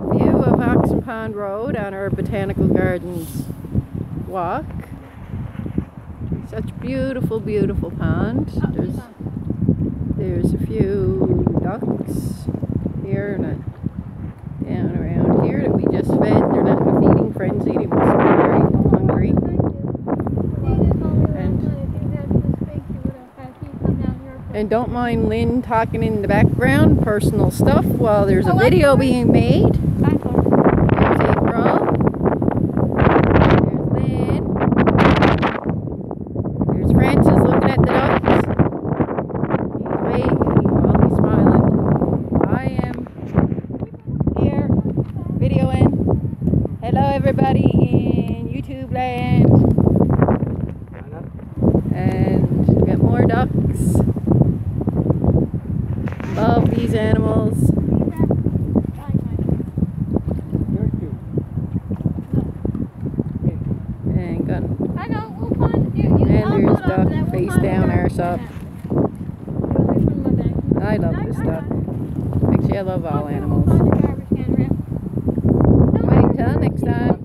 View of Oxen Pond Road on our Botanical Gardens walk. Such beautiful, beautiful pond. There's, there's a few And don't mind Lynn talking in the background, personal stuff, while there's a Oh, video being made. There's April. There's Lynn. Love these animals. And gun. And there's duck face down arse up. I love this duck. Actually, I love all animals. Wait till next time.